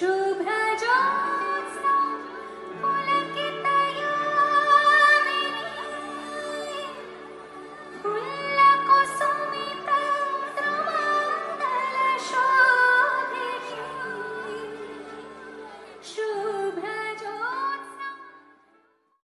शुभ